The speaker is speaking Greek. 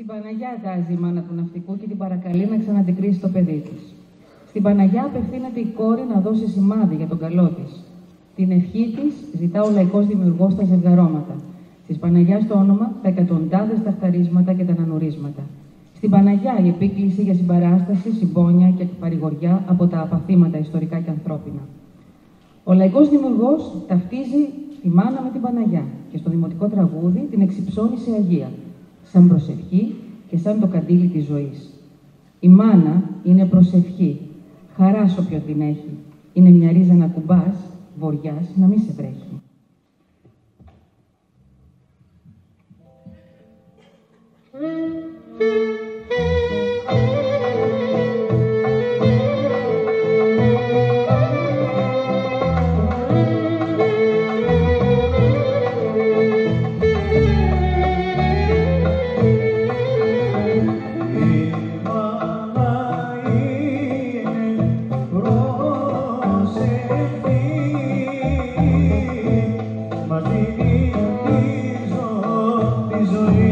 Στην Παναγιά τάζει η μάνα του ναυτικού και την παρακαλεί να ξαναντικρίσει το παιδί της. Στην Παναγιά απευθύνεται η κόρη να δώσει σημάδι για τον καλό της. Την ευχή της ζητά ο λαϊκός δημιουργός στα ζευγαρώματα. Της Παναγιάς το όνομα, τα εκατοντάδες ταχταρίσματα και τα ανανουρίσματα. Στην Παναγιά η επίκληση για συμπαράσταση, συμπόνια και παρηγοριά από τα απαθήματα ιστορικά και ανθρώπινα. Ο λαϊκός δημιουργός ταυτίζει τη μάνα με την Παναγιά και στο δημοτικό τραγούδι την εξυψώνει σε Αγία, σαν προσευχή και σαν το καντήλι της ζωής. Η μάνα είναι προσευχή, χαράς όποιον την έχει. Είναι μια ρίζα να κουμπάς, βοριάς, να μην σε βρέχει. eyes you.